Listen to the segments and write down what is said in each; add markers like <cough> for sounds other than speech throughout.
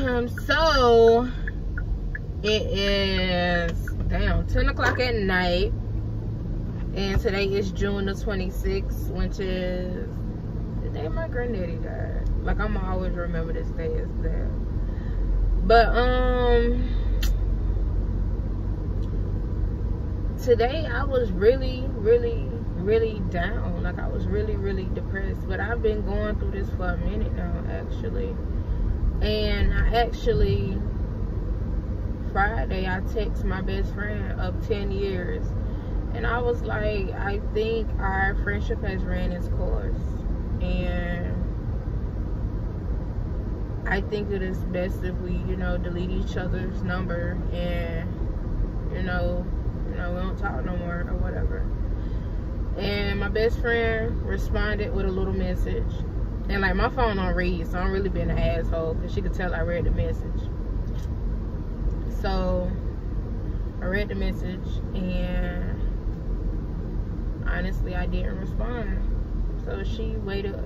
Um, so it is damn 10 o'clock at night, and today is June the 26th, which is the day my granddaddy died. Like I'm always remember this day as that. But um, today I was really, really, really down. Like I was really, really depressed. But I've been going through this for a minute now, actually. And I actually Friday I text my best friend of 10 years and I was like, I think our friendship has ran its course and I think it is best if we, you know, delete each other's number and you know, you know, we don't talk no more or whatever. And my best friend responded with a little message. And like my phone on read, so I'm really being an asshole because she could tell I read the message. So I read the message and honestly I didn't respond. So she waited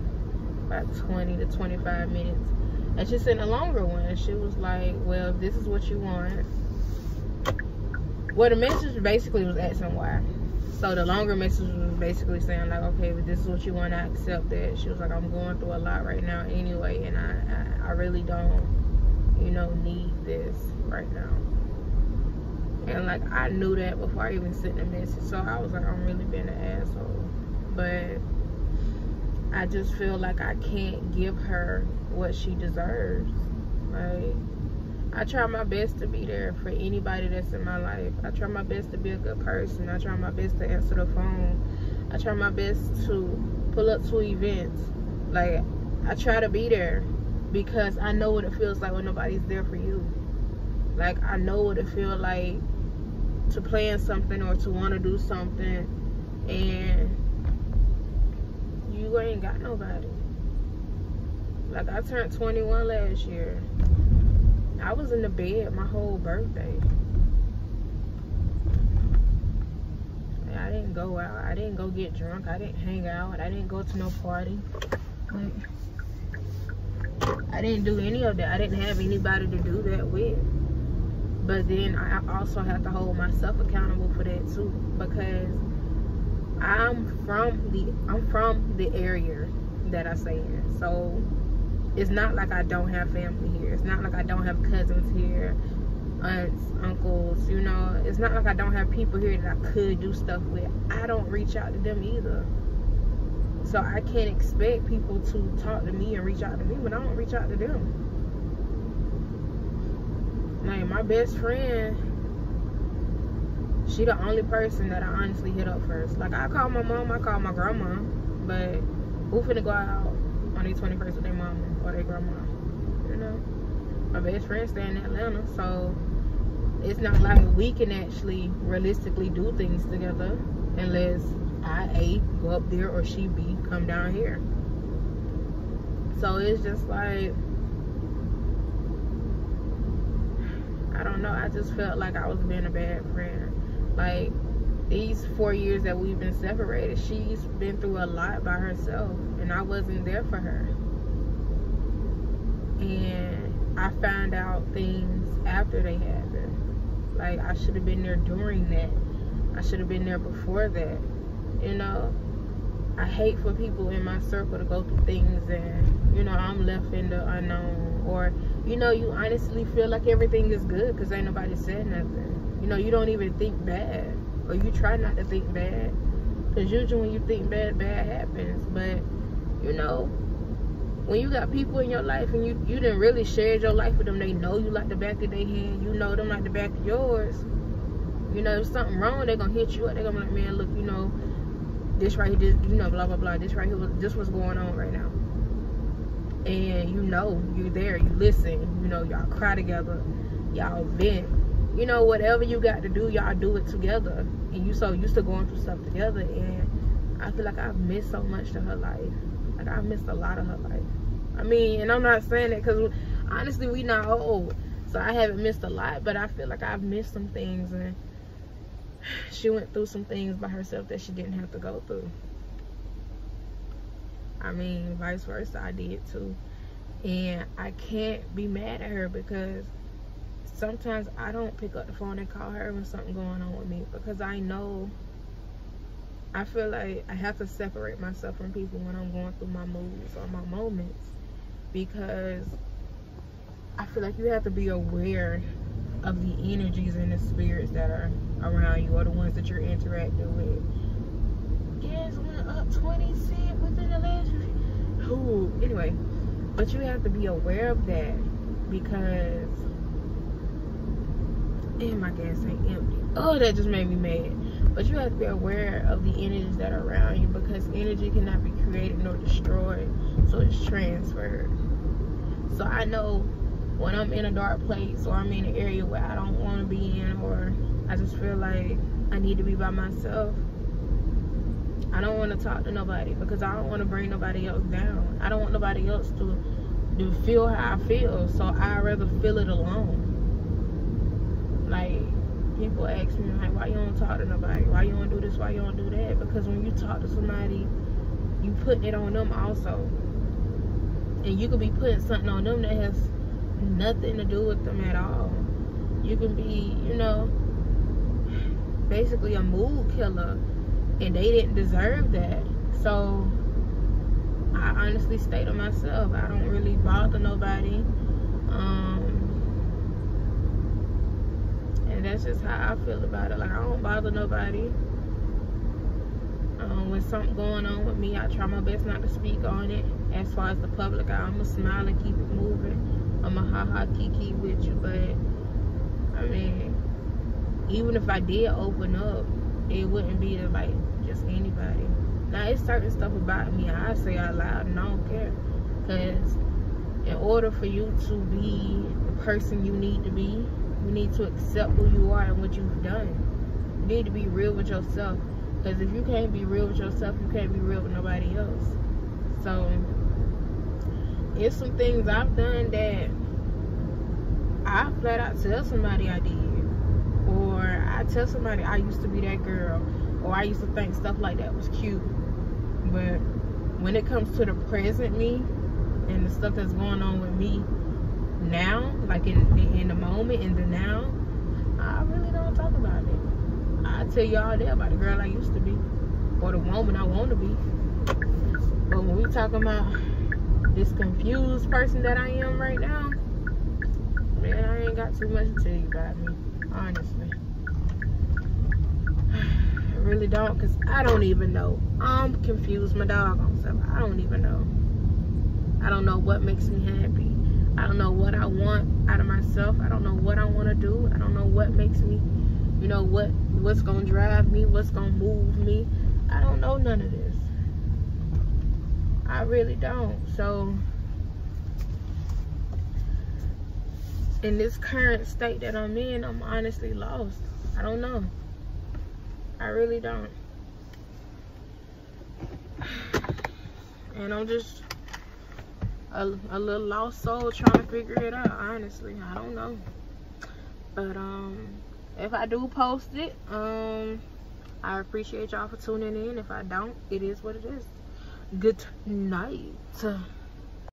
about 20 to 25 minutes and she sent a longer one. She was like, well, if this is what you want. Well, the message basically was asking why. So the longer message was basically saying like, okay, but this is what you want, to accept that. She was like, I'm going through a lot right now anyway, and I, I, I really don't, you know, need this right now. And like I knew that before I even sent the message. So I was like, I'm really being an asshole. But I just feel like I can't give her what she deserves. Like I try my best to be there for anybody that's in my life. I try my best to be a good person. I try my best to answer the phone. I try my best to pull up to events. Like I try to be there because I know what it feels like when nobody's there for you. Like I know what it feels like to plan something or to want to do something and you ain't got nobody. Like I turned 21 last year. I was in the bed my whole birthday. I didn't go out. I didn't go get drunk. I didn't hang out. I didn't go to no party. Like, I didn't do any of that. I didn't have anybody to do that with. But then I also have to hold myself accountable for that too because I'm from the I'm from the area that I stay in. So it's not like I don't have family here. It's not like I don't have cousins here, aunts, uncles, you know. It's not like I don't have people here that I could do stuff with. I don't reach out to them either. So I can't expect people to talk to me and reach out to me when I don't reach out to them. Like my best friend, she the only person that I honestly hit up first. Like I call my mom, I call my grandma, but who finna go out on the 21st with their mama or their grandma? You know, my best friend stay in Atlanta, so it's not like we can actually realistically do things together unless I A go up there or she B come down here. So it's just like I don't know. I just felt like I was being a bad friend. Like these four years that we've been separated, she's been through a lot by herself, and I wasn't there for her. And I found out things after they happened. Like I should have been there during that. I should have been there before that. You know, I hate for people in my circle to go through things and you know I'm left in the unknown or you know you honestly feel like everything is good because ain't nobody said nothing. You know you don't even think bad or you try not to think bad because usually when you think bad, bad happens. But you know when you got people in your life and you you didn't really share your life with them, they know you like the back of their hand. You know them like the back of yours. You know if something wrong, they're gonna hit you up. They're gonna be like, man, look, you know this right here, you know, blah blah blah. This right here, was this what's going on right now. And you know, you're there, you listen. You know, y'all cry together, y'all vent. You know, whatever you got to do, y'all do it together. And you so used to going through stuff together. And I feel like I've missed so much to her life. Like I missed a lot of her life. I mean, and I'm not saying that because honestly, we not old, so I haven't missed a lot. But I feel like I've missed some things and she went through some things by herself that she didn't have to go through. I mean, vice versa, I did too. And I can't be mad at her because sometimes I don't pick up the phone and call her when something going on with me because I know I feel like I have to separate myself from people when I'm going through my moods or my moments because I feel like you have to be aware of the energies and the spirits that are around you or the ones that you're interacting with. Gas went up 20 cents within the last Ooh, anyway, but you have to be aware of that because and my gas ain't empty. Oh, that just made me mad. But you have to be aware of the energies that are around you because energy cannot be created nor destroyed, so it's transferred. So I know when I'm in a dark place or I'm in an area where I don't want to be in or I just feel like I need to be by myself. I don't want to talk to nobody because I don't want to bring nobody else down. I don't want nobody else to to feel how I feel, so I rather feel it alone. Like people ask me like, why you don't talk to nobody? Why you don't do this? Why you don't do that? Because when you talk to somebody, you put it on them also, and you could be putting something on them that has nothing to do with them at all. You can be, you know, basically a mood killer, and they didn't deserve that. So I honestly stay to myself. I don't really bother nobody. Um, and that's just how I feel about it. Like I don't bother nobody. Um, when something going on with me, I try my best not to speak on it. As far as the public, I'ma smile and keep it moving. I'ma ha ha kiki with you, but I mean, even if I did open up, it wouldn't be to like just anybody. Now it's certain stuff about me I say out loud and I don't care, cause in order for you to be the person you need to be, you need to accept who you are and what you've done. You need to be real with yourself. Because if you can't be real with yourself, you can't be real with nobody else. So, it's some things I've done that I flat out tell somebody I did. Or I tell somebody I used to be that girl. Or I used to think stuff like that was cute. But when it comes to the present me and the stuff that's going on with me, now, like in in the moment, in the now, I really don't talk about it. I tell you all day about the girl I used to be, or the woman I want to be. But when we talking about this confused person that I am right now, man, I ain't got too much to tell you about me, honestly. <sighs> I really don't, cause I don't even know. I'm confused, my dog on self. I don't even know. I don't know what makes me happy. I don't know what I want out of myself. I don't know what I want to do. I don't know what makes me, you know, what what's to drive me, what's to move me. I don't know none of this. I really don't. So in this current state that I'm in, I'm honestly lost. I don't know. I really don't. And I'm just a, a little lost soul trying to figure it out honestly i don't know but um if i do post it um i appreciate y'all for tuning in. If i don't it is what it is. Good night